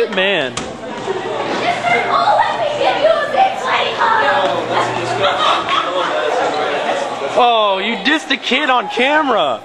fit man. Oh, you dissed a kid on camera.